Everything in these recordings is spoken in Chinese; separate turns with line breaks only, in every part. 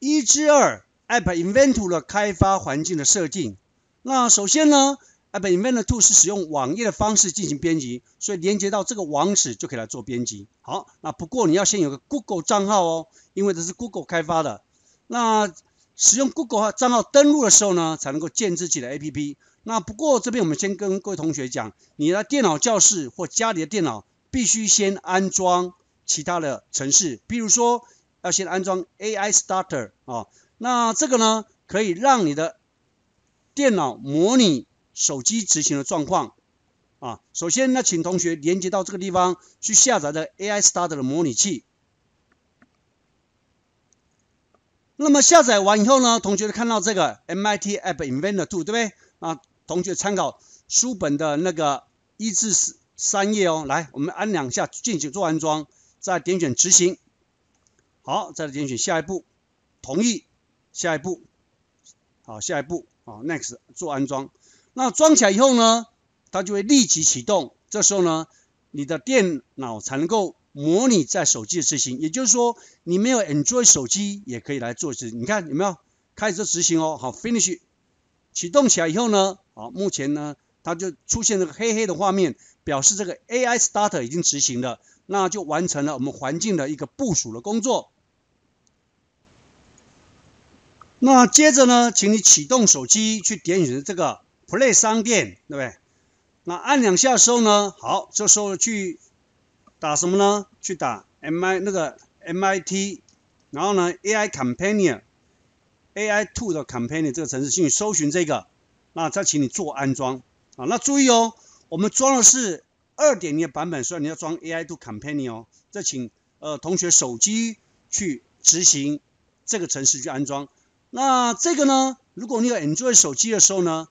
一之二 App Inventor 的开发环境的设定。那首先呢，App Inventor 是使用网页的方式进行编辑，所以连接到这个网址就可以来做编辑。好，那不过你要先有个 Google 账号哦，因为这是 Google 开发的。那使用 Google 账号登录的时候呢，才能够建自己的 APP。那不过这边我们先跟各位同学讲，你的电脑教室或家里的电脑必须先安装其他的程式，比如说要先安装 AI Starter 啊。那这个呢，可以让你的电脑模拟手机执行的状况啊。首先呢，请同学连接到这个地方去下载的 AI Starter 的模拟器。那么下载完以后呢，同学看到这个 MIT App Inventor 2，对不对？啊，同学参考书本的那个一至三页哦。来，我们按两下进行做安装，再点选执行。好，再点选下一步，同意。下一步，好，下一步，好，next 做安装。那装起来以后呢，它就会立即启动。这时候呢，你的电脑才能够。模拟在手机的执行，也就是说，你没有 Android 手机也可以来做执行。你看有没有开始执行哦？好，Finish 启动起来以后呢，好，目前呢它就出现这个黑黑的画面，表示这个 AI Starter 已经执行了，那就完成了我们环境的一个部署的工作。那接着呢，请你启动手机去点选这个 Play 商店，对不对？那按两下的时候呢，好，这时候去。打什么呢？去打 M I 那个 M I T，然后呢 A I Companion，A I Two 的 Companion 这个程式，请你搜寻这个，那再请你做安装啊。那注意哦，我们装的是二点零版本，所以你要装 A I to Companion 哦。再请呃同学手机去执行这个程式去安装。那这个呢，如果你有 Android 手机的时候呢，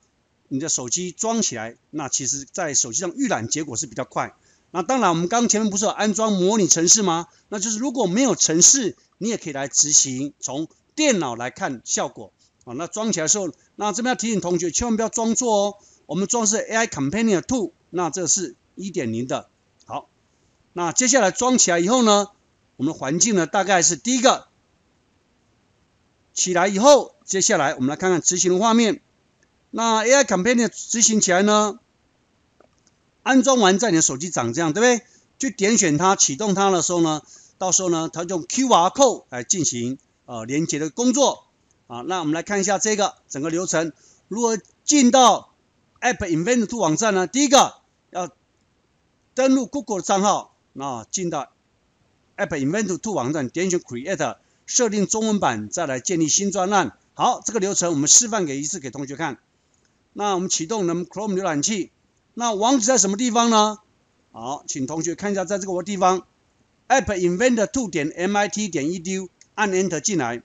你的手机装起来，那其实在手机上预览结果是比较快。那当然，我们刚前面不是有安装模拟程式吗？那就是如果没有程式，你也可以来执行，从电脑来看效果。啊，那装起来的时候，那这边要提醒同学，千万不要装错哦。我们装是 AI Companion Two，那这是一点零的。好，那接下来装起来以后呢，我们的环境呢大概是第一个起来以后，接下来我们来看看执行的画面。那 AI Companion 执行起来呢？安装完在你的手机长这样，对不对？去点选它，启动它的时候呢，到时候呢，它用 QR code 来进行呃连接的工作啊。那我们来看一下这个整个流程，如何进到 App invent to 网站呢？第一个要登录 Google 的账号，那进到 App invent to 网站，点选 Create，设定中文版，再来建立新专栏。好，这个流程我们示范给一次给同学看。那我们启动我们 Chrome 浏览器。那网址在什么地方呢？好，请同学看一下，在这个地方，appinventor2 点 mit 点 edu，按 Enter 进来。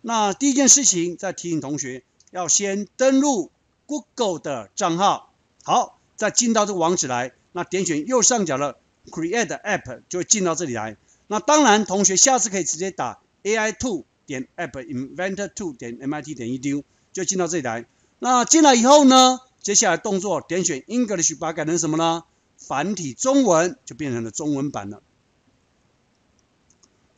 那第一件事情，再提醒同学要先登录 Google 的账号。好，再进到这个网址来，那点选右上角的 Create App 就会进到这里来。那当然，同学下次可以直接打 ai2 点 appinventor2 点 mit 点 edu，就进到这里来。那进来以后呢？接下来动作点选 English，把它改成什么呢？繁体中文就变成了中文版了。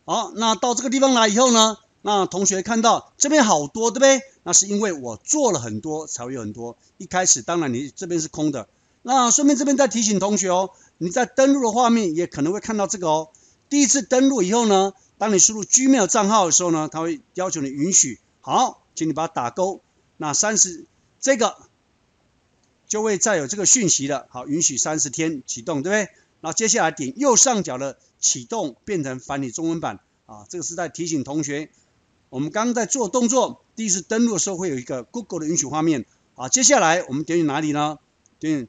好，那到这个地方来以后呢，那同学看到这边好多，对不对？那是因为我做了很多才会有很多。一开始当然你这边是空的。那顺便这边再提醒同学哦，你在登录的画面也可能会看到这个哦。第一次登录以后呢，当你输入 Gmail 账号的时候呢，它会要求你允许。好，请你把它打勾。那三十这个。就会再有这个讯息了。好，允许三十天启动，对不对？那接下来点右上角的启动，变成繁体中文版。啊，这个是在提醒同学，我们刚刚在做动作，第一次登录的时候会有一个 Google 的允许画面。啊，接下来我们点选哪里呢？点选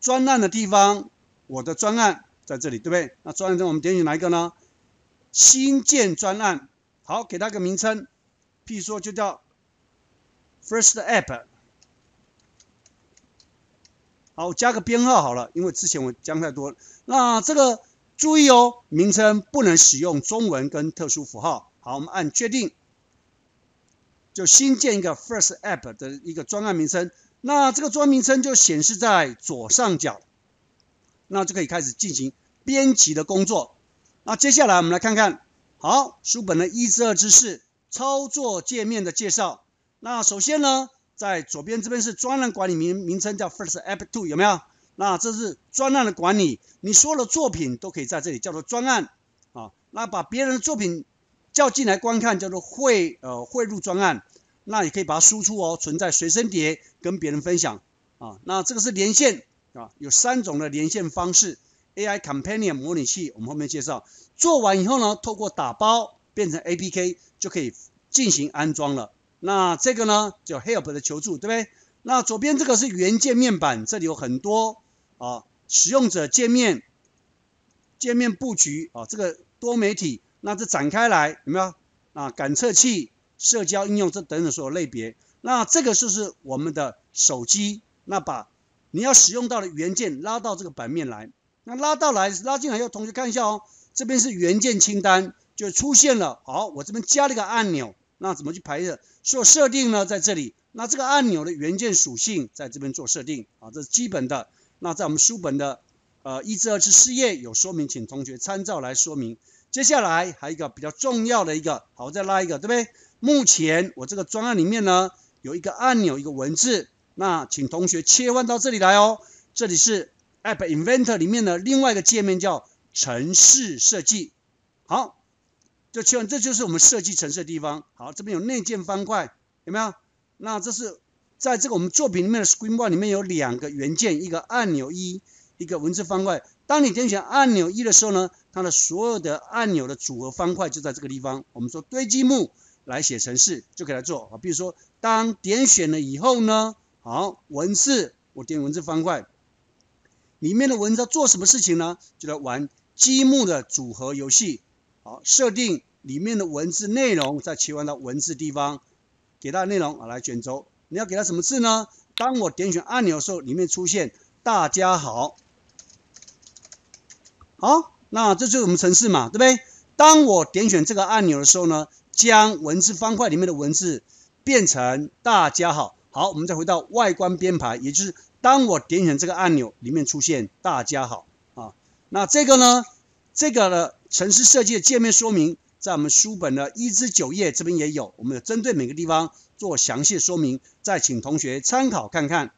专案的地方，我的专案在这里，对不对？那专案中我们点选哪一个呢？新建专案。好，给它个名称，譬如说就叫 First App。好，加个编号好了，因为之前我讲太多。那这个注意哦，名称不能使用中文跟特殊符号。好，我们按确定，就新建一个 First App 的一个专案名称。那这个专名称就显示在左上角，那就可以开始进行编辑的工作。那接下来我们来看看，好，书本的一至二知识操作界面的介绍。那首先呢，在左边这边是专案管理名名称叫 First App Two 有没有？那这是专案的管理，你所有的作品都可以在这里叫做专案啊。那把别人的作品叫进来观看叫做汇呃汇入专案，那也可以把它输出哦，存在随身碟跟别人分享啊。那这个是连线啊，有三种的连线方式。AI Companion 模拟器我们后面介绍，做完以后呢，透过打包变成 APK 就可以进行安装了。那这个呢叫 Help 的求助，对不对？那左边这个是原界面板，这里有很多啊使用者界面、界面布局啊，这个多媒体，那这展开来有没有啊？感测器、社交应用这等等所有类别。那这个就是我们的手机，那把你要使用到的元件拉到这个版面来，那拉到来拉进来要同学看一下哦，这边是元件清单就出现了，好，我这边加了一个按钮。那怎么去排列？做设定呢，在这里。那这个按钮的元件属性在这边做设定啊，这是基本的。那在我们书本的呃一至二至四页有说明，请同学参照来说明。接下来还有一个比较重要的一个，好，我再拉一个，对不对？目前我这个专案里面呢有一个按钮，一个文字，那请同学切换到这里来哦。这里是 App Inventor 里面的另外一个界面，叫城市设计。好。就切换，这就是我们设计城市的地方。好，这边有内建方块，有没有？那这是在这个我们作品里面的 Screen Bar 里面有两个元件，一个按钮一，一个文字方块。当你点选按钮一的时候呢，它的所有的按钮的组合方块就在这个地方。我们说堆积木来写程式就可以来做啊。比如说，当点选了以后呢，好，文字我点文字方块，里面的文字做什么事情呢？就来玩积木的组合游戏。好，设定里面的文字内容，再切换到文字地方，给它内容啊，来卷轴。你要给它什么字呢？当我点选按钮的时候，里面出现大家好。好，那这就是我们程式嘛，对不对？当我点选这个按钮的时候呢，将文字方块里面的文字变成大家好。好，我们再回到外观编排，也就是当我点选这个按钮，里面出现大家好啊。那这个呢？这个的，城市设计的界面说明，在我们书本的一至九页这边也有，我们有针对每个地方做详细说明，再请同学参考看看。